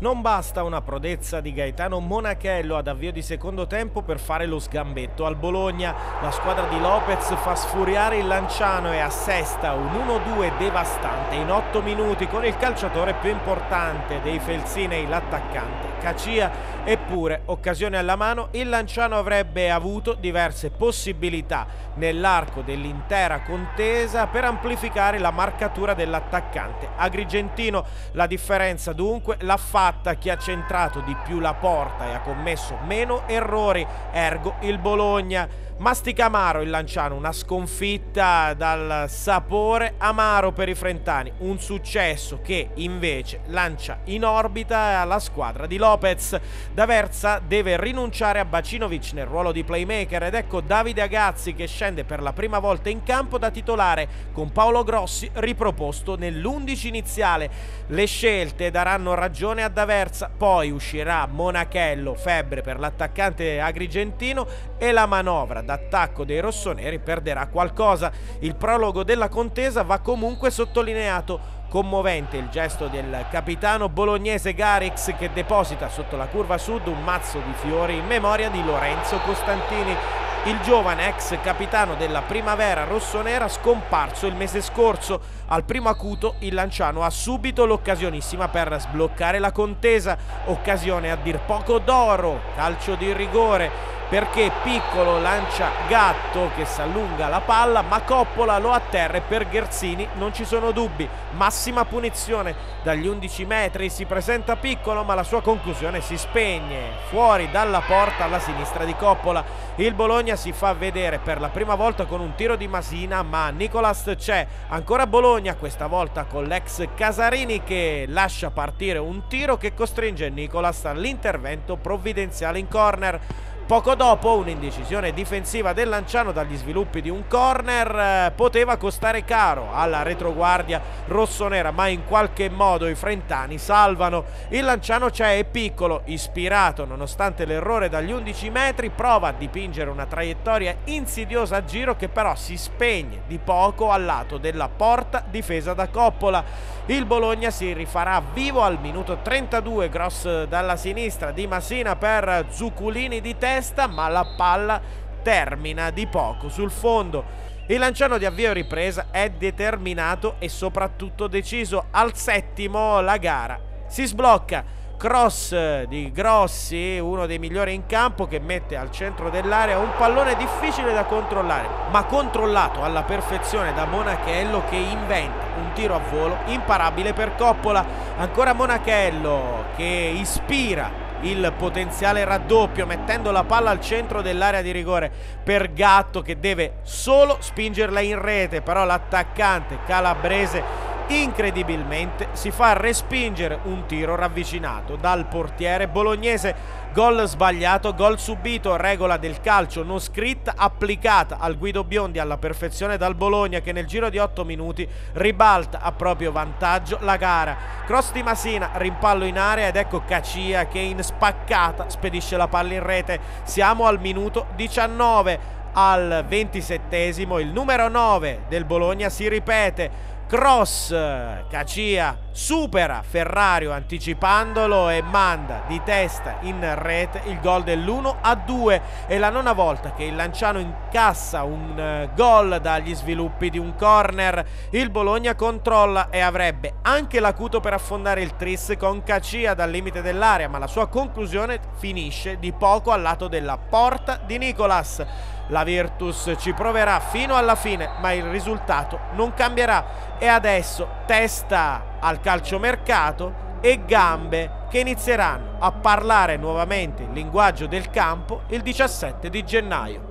Non basta una prodezza di Gaetano Monachello ad avvio di secondo tempo per fare lo sgambetto al Bologna. La squadra di Lopez fa sfuriare il Lanciano e assesta un 1-2 devastante in 8 minuti con il calciatore più importante dei Felsinei, l'attaccante Cacia. Eppure, occasione alla mano, il Lanciano avrebbe avuto diverse possibilità nell'arco dell'intera contesa per amplificare la marcatura dell'attaccante agrigentino. La differenza dunque l'ha fatta fatta chi ha centrato di più la porta e ha commesso meno errori, ergo il Bologna Mastica amaro il Lanciano, una sconfitta dal sapore amaro per i frentani, un successo che invece lancia in orbita la squadra di Lopez. D'Aversa deve rinunciare a Bacinovic nel ruolo di playmaker ed ecco Davide Agazzi che scende per la prima volta in campo da titolare con Paolo Grossi riproposto nell'11 iniziale. Le scelte daranno ragione a D'Aversa, poi uscirà Monachello, febbre per l'attaccante agrigentino e la manovra d'attacco dei rossoneri perderà qualcosa. Il prologo della contesa va comunque sottolineato. Commovente il gesto del capitano bolognese Garix che deposita sotto la curva sud un mazzo di fiori in memoria di Lorenzo Costantini, il giovane ex capitano della primavera rossonera scomparso il mese scorso. Al primo acuto il Lanciano ha subito l'occasionissima per sbloccare la contesa, occasione a dir poco d'oro, calcio di rigore perché Piccolo lancia Gatto che si allunga la palla ma Coppola lo atterra e per Gherzini non ci sono dubbi. Massima punizione. Dagli 11 metri si presenta Piccolo ma la sua conclusione si spegne. Fuori dalla porta alla sinistra di Coppola. Il Bologna si fa vedere per la prima volta con un tiro di Masina ma Nicolas c'è. Ancora Bologna questa volta con l'ex Casarini che lascia partire un tiro che costringe Nicolas all'intervento provvidenziale in corner Poco dopo un'indecisione difensiva del Lanciano dagli sviluppi di un corner eh, poteva costare caro alla retroguardia rossonera ma in qualche modo i frentani salvano. Il Lanciano c'è è piccolo, ispirato nonostante l'errore dagli 11 metri, prova a dipingere una traiettoria insidiosa a giro che però si spegne di poco al lato della porta difesa da Coppola. Il Bologna si rifarà vivo al minuto 32, gross dalla sinistra di Massina per Zucculini di testa testa ma la palla termina di poco sul fondo. Il lanciano di avvio ripresa è determinato e soprattutto deciso. Al settimo la gara si sblocca. Cross di Grossi, uno dei migliori in campo, che mette al centro dell'area un pallone difficile da controllare, ma controllato alla perfezione da Monachello che inventa un tiro a volo imparabile per Coppola. Ancora Monachello che ispira il potenziale raddoppio mettendo la palla al centro dell'area di rigore per Gatto che deve solo spingerla in rete però l'attaccante calabrese incredibilmente si fa respingere un tiro ravvicinato dal portiere bolognese. Gol sbagliato, gol subito, regola del calcio non scritta, applicata al Guido Biondi alla perfezione dal Bologna che nel giro di 8 minuti ribalta a proprio vantaggio la gara. Cross di Masina, rimpallo in area ed ecco Cacia che in spaccata spedisce la palla in rete. Siamo al minuto 19 al 27 il numero 9 del Bologna si ripete cross Cacia supera Ferrario anticipandolo e manda di testa in rete il gol dell'1 a 2 è la nona volta che il Lanciano incassa un uh, gol dagli sviluppi di un corner. Il Bologna controlla e avrebbe anche l'acuto per affondare il tris con Cacia dal limite dell'area ma la sua conclusione finisce di poco al lato della porta di Nicolas la Virtus ci proverà fino alla fine, ma il risultato non cambierà. E adesso testa al calciomercato e gambe che inizieranno a parlare nuovamente il linguaggio del campo il 17 di gennaio.